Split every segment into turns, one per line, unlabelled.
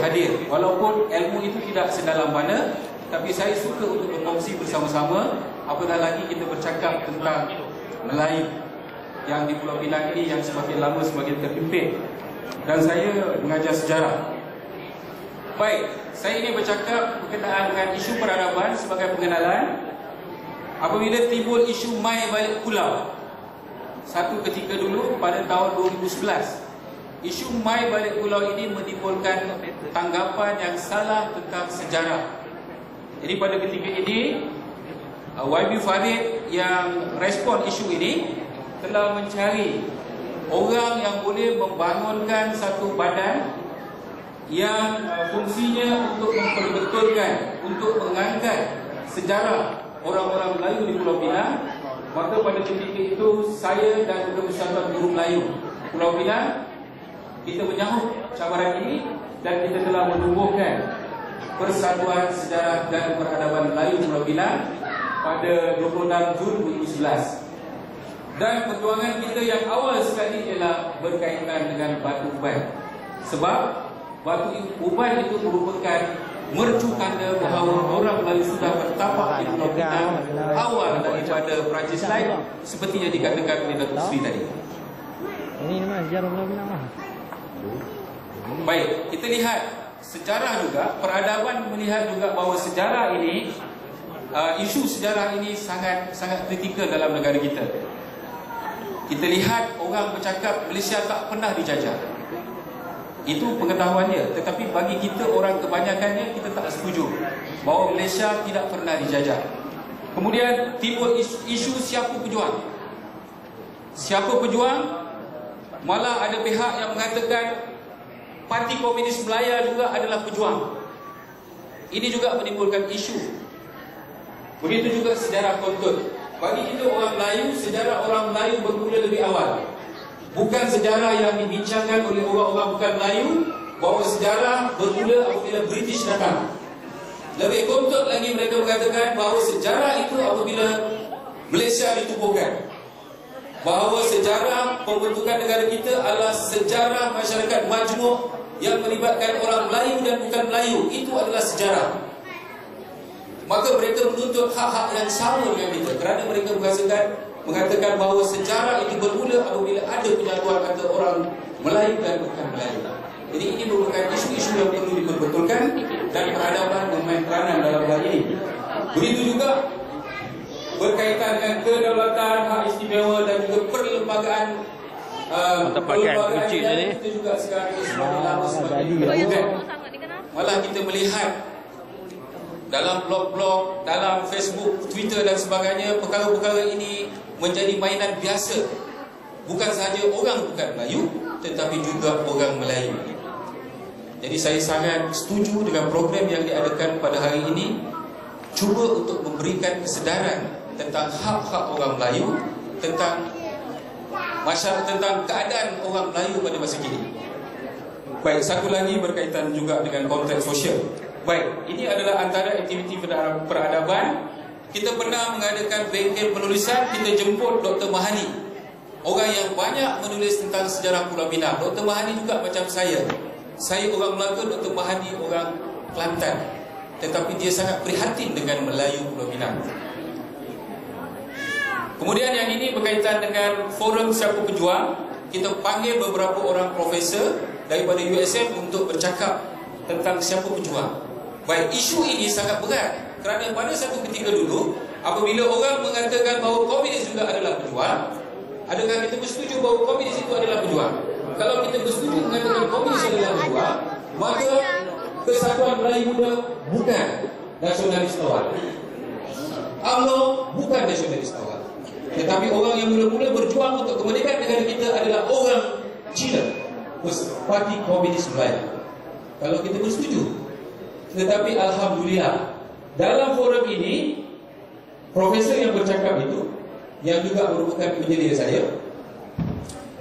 hadir. Walaupun ilmu itu tidak sedalam mana, tapi saya suka untuk berkongsi bersama-sama apatah lagi kita bercakap tentang Melayu yang di Pulau Pinang ini yang semakin lama semakin terhimpit. Dan saya mengajar sejarah. Baik, saya ini bercakap berkenaan dengan isu peradaban sebagai pengenalan. Apabila timbul isu mai balik pulau, satu ketika dulu pada tahun 2011, isu mai balik pulau ini menimbulkan tanggapan yang salah tentang sejarah. Jadi pada ketika ini, uh, YB Farid yang respon isu ini telah mencari orang yang boleh membangunkan satu badan yang uh, fungsinya untuk memperbetulkan, untuk mengangkat sejarah orang-orang Melayu di Pulau Pinang. Maka pada ketika itu saya dan Ketua Persatuan Guru Melayu Pulau Pinang kita menyahut cabaran ini dan kita telah menumbuhkan Persatuan Sejarah dan Peradaban Melayu Pulau Pinang pada 26 Jun 2011. Dan perjuangan kita yang awal sekali ialah berkaitan dengan batu uban. Sebab batu uban itu merupakan mercu tanda bahawa orang Melayu sudah bertapak di Pulau Pinang awal daripada Perancis lain seperti yang dikatakan oleh Datuk Sri tadi.
Ini nama sejarah Pulau Pinang lah.
Baik, kita lihat sejarah juga, peradaban melihat juga bahawa sejarah ini uh, isu sejarah ini sangat sangat kritikal dalam negara kita. Kita lihat orang bercakap Malaysia tak pernah dijajah. Itu pengetahuannya, tetapi bagi kita orang kebanyakannya kita tak setuju bahawa Malaysia tidak pernah dijajah. Kemudian timbul isu, isu siapa pejuang. Siapa pejuang? Malah ada pihak yang mengatakan Parti Komunis Melaya juga adalah pejuang. Ini juga menimbulkan isu. Begitu juga sejarah kontut. Bagi kita orang Melayu, sejarah orang Melayu bermula lebih awal. Bukan sejarah yang dibincangkan oleh orang-orang bukan Melayu, bahawa sejarah bermula apabila British datang. Lebih kontut lagi mereka mengatakan bahawa sejarah itu apabila Malaysia ditubuhkan bahawa sejarah pembentukan negara kita adalah sejarah masyarakat majmuk yang melibatkan orang Melayu dan bukan Melayu. Itu adalah sejarah. Maka mereka menuntut hak-hak yang sama dengan kita. Kerana mereka mengatakan mengatakan bahawa sejarah itu bermula apabila ada penyatuan antara orang Melayu dan bukan Melayu. Jadi ini merupakan isu-isu yang perlu diperbetulkan dan peradaban memain peranan dalam hal ini. Begitu juga berkaitan dengan kedaulatan hak istimewa dan juga perlembagaan uh, perlembagaan yang kita juga sekarang ini semakin lama semakin dilakukan malah kita melihat dalam blog-blog, dalam Facebook, Twitter dan sebagainya perkara-perkara ini menjadi mainan biasa. Bukan sahaja orang bukan Melayu tetapi juga orang Melayu. Jadi saya sangat setuju dengan program yang diadakan pada hari ini. Cuba untuk memberikan kesedaran tentang hak-hak orang Melayu, tentang masyarakat tentang keadaan orang Melayu pada masa kini. Baik, satu lagi berkaitan juga dengan konteks sosial. Baik, ini adalah antara aktiviti peradaban. Kita pernah mengadakan bengkel penulisan, kita jemput Dr. Mahani. Orang yang banyak menulis tentang sejarah Pulau Pinang. Dr. Mahani juga macam saya. Saya orang Melaka, Dr. Mahani orang Kelantan. Tetapi dia sangat prihatin dengan Melayu Pulau Pinang. Kemudian yang ini berkaitan dengan forum siapa pejuang. Kita panggil beberapa orang profesor daripada USM untuk bercakap tentang siapa pejuang. Baik, isu ini sangat berat Kerana pada satu ketika dulu Apabila orang mengatakan bahawa komunis juga adalah pejuang Adakah kita bersetuju bahawa komunis itu adalah pejuang? Kalau kita bersetuju mengatakan komunis adalah pejuang Maka Kesatuan Melayu Muda bukan nasionalis awal Allah bukan nasionalis awal tetapi orang yang mula-mula berjuang untuk kemerdekaan negara kita adalah orang Cina. Parti Komunis Melayu. Kalau kita bersetuju. Tetapi Alhamdulillah. Dalam forum ini, Profesor yang bercakap itu, yang juga merupakan penyelia saya,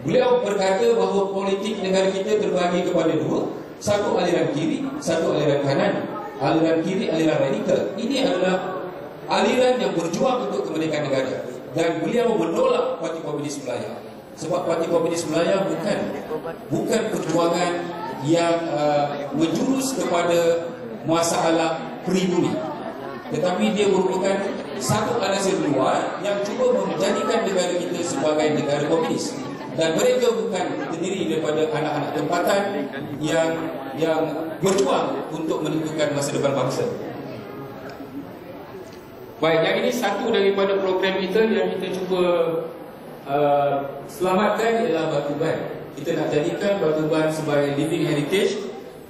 beliau berkata bahawa politik negara kita terbagi kepada dua. Satu aliran kiri, satu aliran kanan. Aliran kiri, aliran radikal. Ini adalah aliran yang berjuang untuk kemerdekaan negara dan beliau menolak Parti Komunis Melaya sebab Parti Komunis Melaya bukan bukan perjuangan yang uh, menjurus kepada masalah peribumi. Tetapi dia merupakan satu alasan luar yang cuba menjadikan negara kita sebagai negara komunis. Dan mereka bukan terdiri daripada anak-anak tempatan yang yang berjuang untuk menentukan masa depan bangsa. Baik, yang ini satu daripada program kita yang kita cuba uh, selamatkan ialah Batu Ban. Kita nak jadikan Batu Ban sebagai living heritage.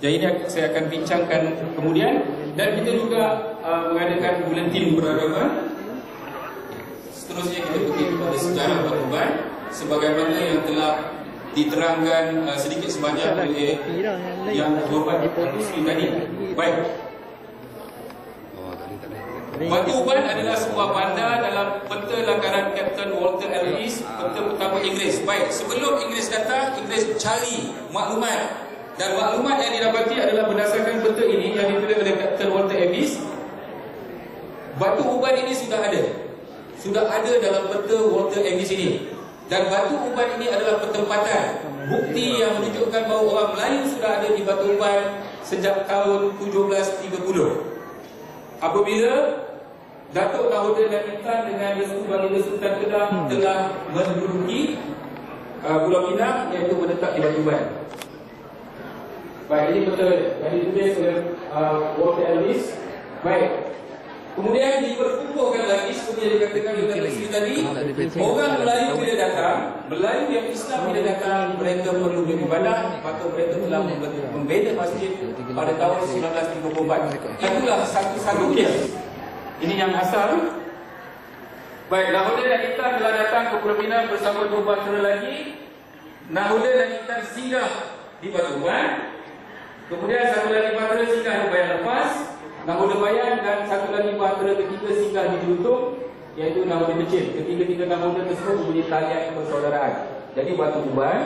Jadi ini saya akan bincangkan kemudian dan kita juga uh, mengadakan buletin peradaban. Seterusnya kita pergi kepada sejarah Batu Ban sebagaimana yang telah diterangkan uh, sedikit sebanyak oleh yang hormat Muslim tadi. Baik. Batu Uban adalah sebuah bandar dalam peta lakaran Captain Walter Ellis, peta pertama Inggeris. Baik, sebelum Inggeris datang, Inggeris cari maklumat. Dan maklumat yang didapati adalah berdasarkan peta ini yang ditulis oleh Captain Walter Ellis. Batu Uban ini sudah ada. Sudah ada dalam peta Walter Ellis ini. Dan Batu Uban ini adalah pertempatan. Bukti yang menunjukkan bahawa orang Melayu sudah ada di Batu Uban sejak tahun 1730. Apabila Datuk Nahuda dan Intan dengan Restu Baginda Sultan Kedah hmm. telah menduduki uh, Pulau Pinang iaitu menetap di Batu Uban. Baik, ini betul yang ditulis oleh uh, Walter Ellis. Baik. Kemudian diperkukuhkan lagi seperti yang dikatakan oleh Rizky tadi, orang Melayu bila datang, Melayu yang Islam bila datang, mereka perlu beribadah, maka mereka telah membeda masjid pada tahun 1934. Itulah satu-satunya. Ini yang asal. Baik, Nahuda dan Intan telah datang ke Pulau Pinang bersama dua bahtera lagi. Nahuda dan Intan singgah di Batu Uban. Kemudian satu lagi bahtera singgah di Bayan Lepas. Nahuda Bayan dan satu lagi bahtera ketiga singgah di Jelutung iaitu Nahuda Kecil. Ketiga-tiga Nahuda tersebut mempunyai talian persaudaraan. Jadi Batu Uban,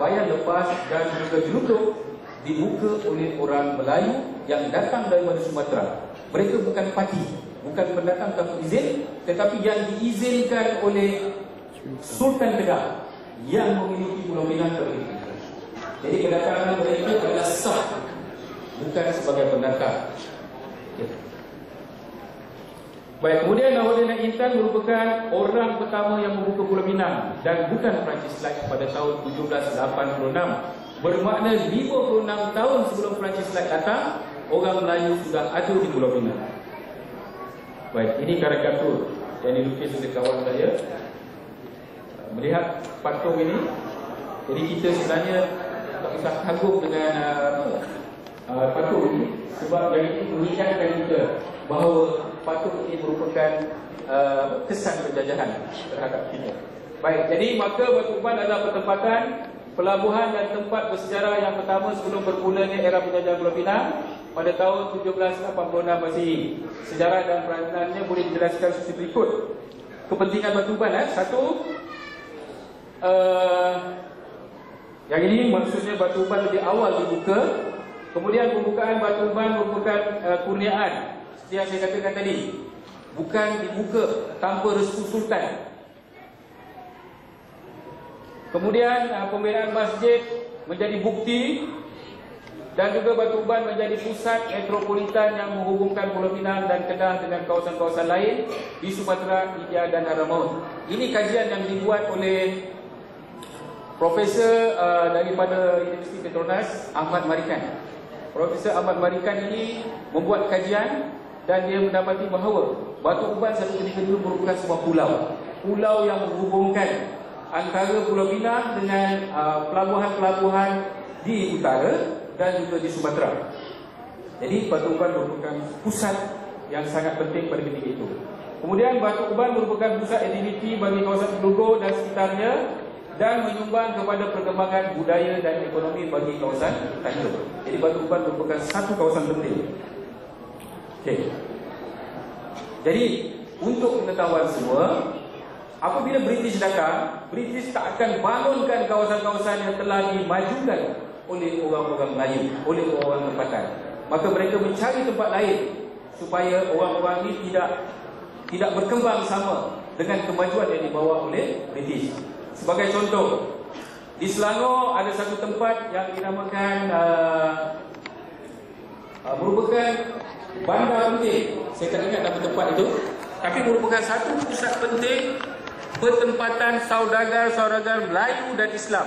Bayan Lepas dan juga Jelutung dibuka oleh orang Melayu yang datang daripada Sumatera. Mereka bukan parti, bukan pendatang tanpa izin, tetapi yang diizinkan oleh Sultan Kedah yang memiliki Pulau Pinang terlebih. Jadi kedatangan mereka adalah sah, bukan sebagai pendatang. Baik, kemudian Nawaddin Intan merupakan orang pertama yang membuka Pulau Pinang dan bukan Perancis lagi pada tahun 1786. Bermakna 56 tahun sebelum Perancis lagi datang, orang Melayu sudah ada di Pulau Pinang. Baik, ini karikatur yang dilukis oleh kawan saya. Melihat patung ini, jadi kita sebenarnya tak usah kagum dengan uh, uh, patung ini sebab yang ini mengingatkan kita bahawa patung ini merupakan uh, kesan penjajahan terhadap kita. Baik, jadi maka Batu Uban adalah pertempatan pelabuhan dan tempat bersejarah yang pertama sebelum bermulanya era penjajahan Pulau Pinang pada tahun 1786 Masihi. Sejarah dan peranannya boleh dijelaskan seperti berikut. Kepentingan Batu eh? satu uh, yang ini maksudnya Batu Uban lebih awal dibuka. Kemudian pembukaan Batu Uban merupakan uh, kurniaan seperti yang saya katakan tadi Bukan dibuka tanpa restu sultan Kemudian uh, pembinaan masjid menjadi bukti Dan juga Batu Uban menjadi pusat metropolitan yang menghubungkan Pulau Pinang dan Kedah dengan kawasan-kawasan lain Di Sumatera, India dan Haramau Ini kajian yang dibuat oleh Profesor uh, daripada Universiti Petronas Ahmad Marikan. Profesor Ahmad Marikan ini membuat kajian dan dia mendapati bahawa Batu Uban satu ketika dulu merupakan sebuah pulau. Pulau yang menghubungkan antara Pulau Pinang dengan uh, pelabuhan-pelabuhan uh, di utara dan juga di Sumatera. Jadi Batu Uban merupakan pusat yang sangat penting pada ketika itu. Kemudian Batu Uban merupakan pusat aktiviti bagi kawasan Telugu dan sekitarnya dan menyumbang kepada perkembangan budaya dan ekonomi bagi kawasan Tanjung. Jadi Batu Uban merupakan satu kawasan penting. Okay. Jadi untuk pengetahuan semua, apabila British datang, British tak akan bangunkan kawasan-kawasan yang telah dimajukan oleh orang-orang Melayu, oleh orang-orang tempatan. Maka mereka mencari tempat lain supaya orang-orang ini tidak tidak berkembang sama dengan kemajuan yang dibawa oleh British. Sebagai contoh, di Selangor ada satu tempat yang dinamakan uh, uh, merupakan bandar penting. Saya tak ingat nama tempat itu. Tapi merupakan satu pusat penting pertempatan saudagar-saudagar Melayu dan Islam.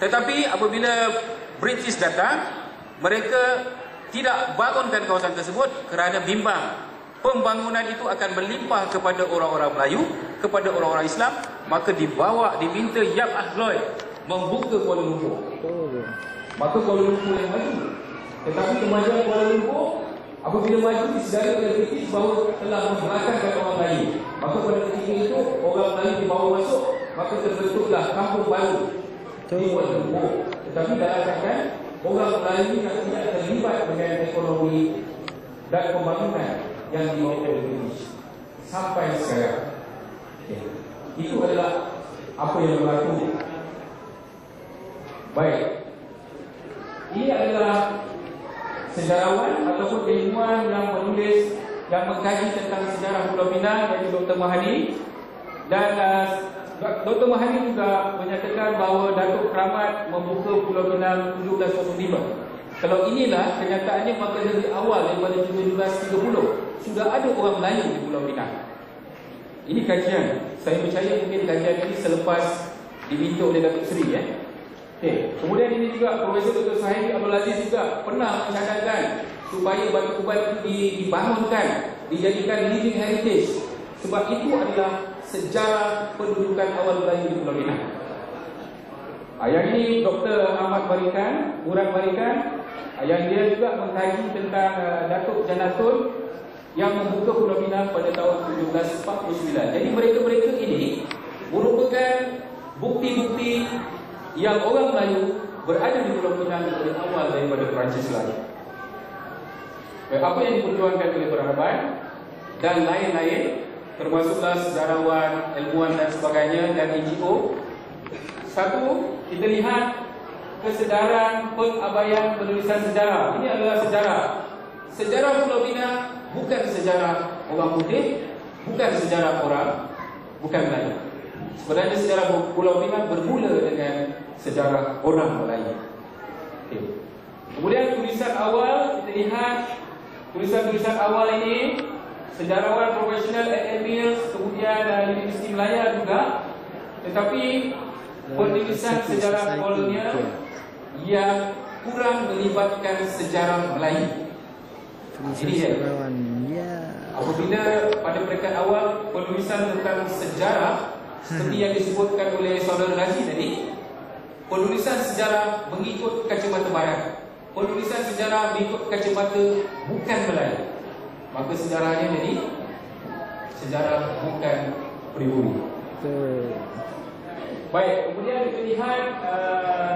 Tetapi apabila British datang, mereka tidak bangunkan kawasan tersebut kerana bimbang pembangunan itu akan berlimpah kepada orang-orang Melayu, kepada orang-orang Islam, maka dibawa, diminta Yap Ahloy membuka Kuala Lumpur. Maka Kuala Lumpur yang maju. Tetapi kemajuan Kuala Lumpur apabila maju disedari oleh British bahawa telah membelakangkan orang Melayu. Maka pada ketika itu orang Melayu dibawa masuk, maka terbentuklah kampung baru Kuala Lumpur. Tetapi dalam orang Melayu yang tidak terlibat dengan ekonomi dan pembangunan yang dibawa oleh British sampai sekarang. Okay. Itu adalah apa yang berlaku. Baik. Ini adalah sejarawan ataupun ilmuwan yang menulis yang mengkaji tentang sejarah Pulau Pinang iaitu Dr. Mahadi dan uh, Dr. Mahadi juga menyatakan bahawa Datuk Keramat membuka Pulau Pinang 1705. Kalau inilah kenyataannya maka dari awal daripada 1730 sudah ada orang Melayu di Pulau Pinang. Ini kajian. Saya percaya mungkin kajian ini selepas diminta oleh Datuk Seri ya. Okay. Kemudian ini juga Profesor Dr. Sahibi Abdul Aziz juga pernah mencatatkan supaya batu ubat itu dibangunkan, dijadikan living heritage. Sebab itu adalah sejarah pendudukan awal Melayu di Pulau Pinang. Yang ini Dr. Ahmad Barikan, Murad Barikan, yang dia juga mengkaji tentang uh, Datuk Janatun yang membuka Pulau Pinang pada tahun 1749. Jadi mereka-mereka ini merupakan bukti-bukti yang orang Melayu berada di Pulau Pinang dari awal daripada Perancis lagi. Apa yang diperjuangkan oleh peradaban dan lain-lain termasuklah sejarawan, ilmuwan dan sebagainya dan NGO. Satu, kita lihat kesedaran pengabaian penulisan sejarah. Ini adalah sejarah. Sejarah Pulau Pinang bukan sejarah orang putih, bukan sejarah orang, bukan Melayu. Sebenarnya sejarah Pulau Pinang bermula dengan sejarah orang Melayu. Okay. Kemudian tulisan awal kita lihat tulisan-tulisan awal ini sejarawan profesional Ed Mills kemudian uh, Universiti Melaya juga tetapi penulisan sejarah kolonial yang kurang melibatkan sejarah Melayu. Jadi ya. Apabila pada peringkat awal penulisan tentang sejarah seperti yang disebutkan oleh saudara Razi tadi, penulisan sejarah mengikut kacamata barat. Penulisan sejarah mengikut kacamata bukan Melayu. Maka sejarahnya jadi sejarah bukan pribumi. Baik, kemudian kita lihat uh,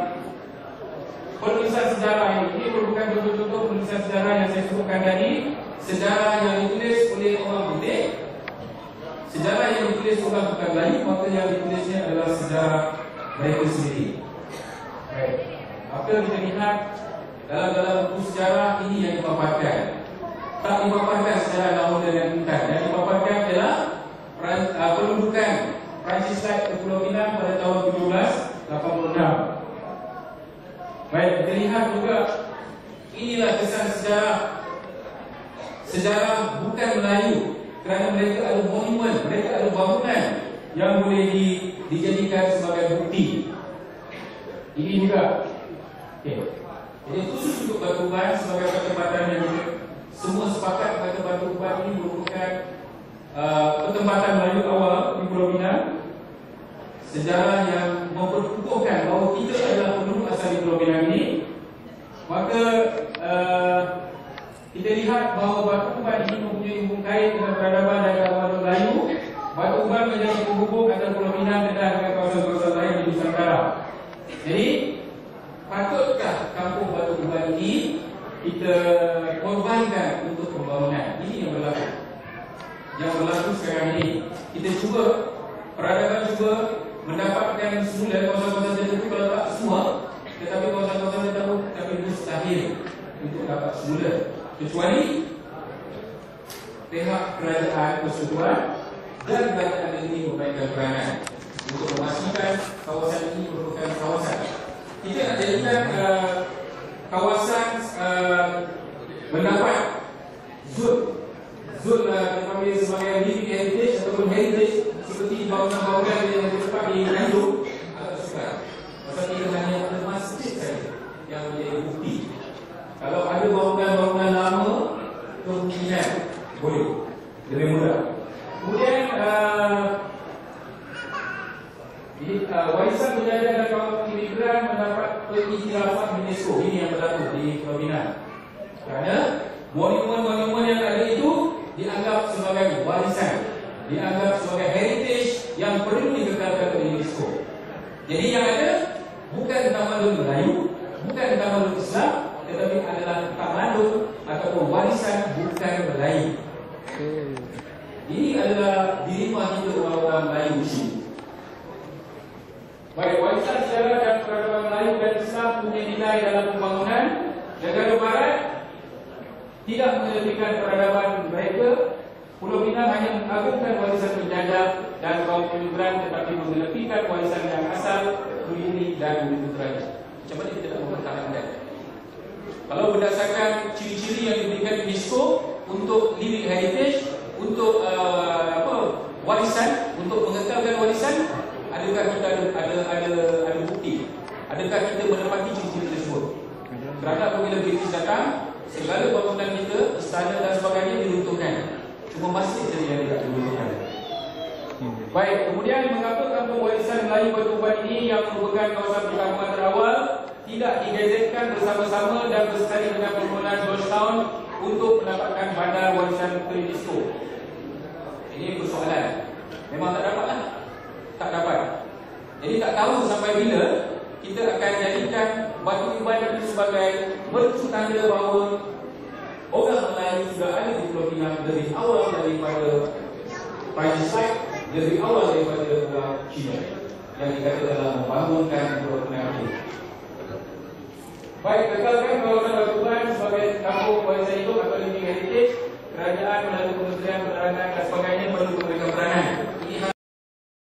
penulisan sejarah ini. Ini merupakan contoh-contoh penulisan sejarah yang saya sebutkan tadi. Sejarah yang ditulis oleh orang putih. Sejarah yang ditulis orang bukan Melayu, maka yang ditulisnya adalah sejarah mereka sendiri. Baik. Apa yang kita lihat dalam dalam buku sejarah ini yang dipaparkan. Tak dipaparkan secara lahir dan intan. Yang dipaparkan adalah uh, pendudukan Perancis ke Pulau Pinang pada tahun 1786. Baik, kita lihat juga inilah kesan sejarah sejarah bukan Melayu kerana mereka ada monumen, mereka ada bangunan yang boleh di, dijadikan sebagai bukti. Ini juga. Okay. Jadi khusus untuk Batu Uban sebagai pertempatan yang semua sepakat kata Batu Uban ini merupakan uh, pertempatan Melayu awal di Pulau Pinang. Sejarah yang memperkukuhkan bahawa kita adalah penduduk asal di Pulau Pinang ini. Maka uh, kita lihat bahawa Batu Uban ini mempunyai hubung kait dengan peradaban dan keagamaan Melayu. Batu Uban menjadi penghubung antara Pulau Pinang dengan kawasan-kawasan lain di Nusantara. Jadi patutkah kampung Batu Uban ini kita korbankan untuk pembangunan? Ini yang berlaku. Yang berlaku sekarang ini. Kita cuba peradaban cuba mendapatkan semua dari kawasan-kawasan tertentu kalau tak semua, tetapi kawasan-kawasan tertentu tapi mustahil untuk dapat semula. Kecuali pihak kerajaan persekutuan dan kerajaan negeri memainkan peranan. untuk memastikan kawasan ini merupakan kawasan. Kita nak jadikan uh, kawasan uh, mendapat zon zon uh, kita panggil sebagai living heritage ataupun heritage seperti bangunan-bangunan yang living heritage, untuk uh, apa warisan, untuk mengekalkan warisan, adakah kita ada ada ada, ada bukti? Adakah kita menepati ciri-ciri tersebut? Kerana apabila British datang, segala bangunan kita, istana dan sebagainya diruntuhkan. Cuma masjid saja yang tidak diruntuhkan. Baik, kemudian mengapa kampung warisan Melayu Batu Uban ini yang merupakan kawasan perkampungan terawal tidak digazetkan bersama-sama dan bersekali dengan permohonan Georgetown untuk mendapatkan bandar warisan UNESCO? Ini persoalan. Memang tak dapat lah. Tak dapat. Jadi tak tahu sampai bila kita akan jadikan Batu Uban itu sebagai mercu tanda bahawa orang Melayu sudah ada di Pulau Pinang dari awal daripada Palestine dari awal daripada orang Cina yang dikata dalam membangunkan Pulau Pinang ini. Baik, katakan kawasan Batuban sebagai kampung Puan hidup atau Living Heritage, kerajaan melalui kementerian peranan dan sebagainya perlu memberikan peranan.